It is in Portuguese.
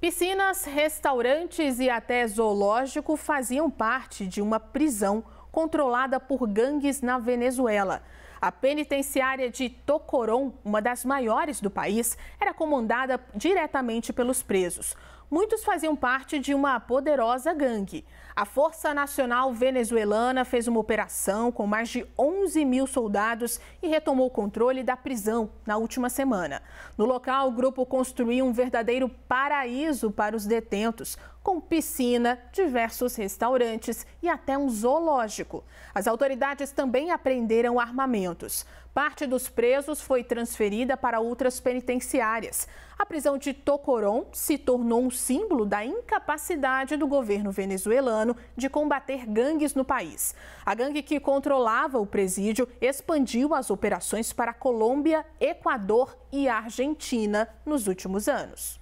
Piscinas, restaurantes e até zoológico faziam parte de uma prisão controlada por gangues na Venezuela. A penitenciária de Tocoron, uma das maiores do país, era comandada diretamente pelos presos. Muitos faziam parte de uma poderosa gangue. A Força Nacional Venezuelana fez uma operação com mais de 11 mil soldados e retomou o controle da prisão na última semana. No local, o grupo construiu um verdadeiro paraíso para os detentos, com piscina, diversos restaurantes e até um zoológico. As autoridades também apreenderam armamentos. Parte dos presos foi transferida para outras penitenciárias. A prisão de Tocoron se tornou um símbolo da incapacidade do governo venezuelano de combater gangues no país. A gangue que controlava o presídio expandiu as operações para Colômbia, Equador e Argentina nos últimos anos.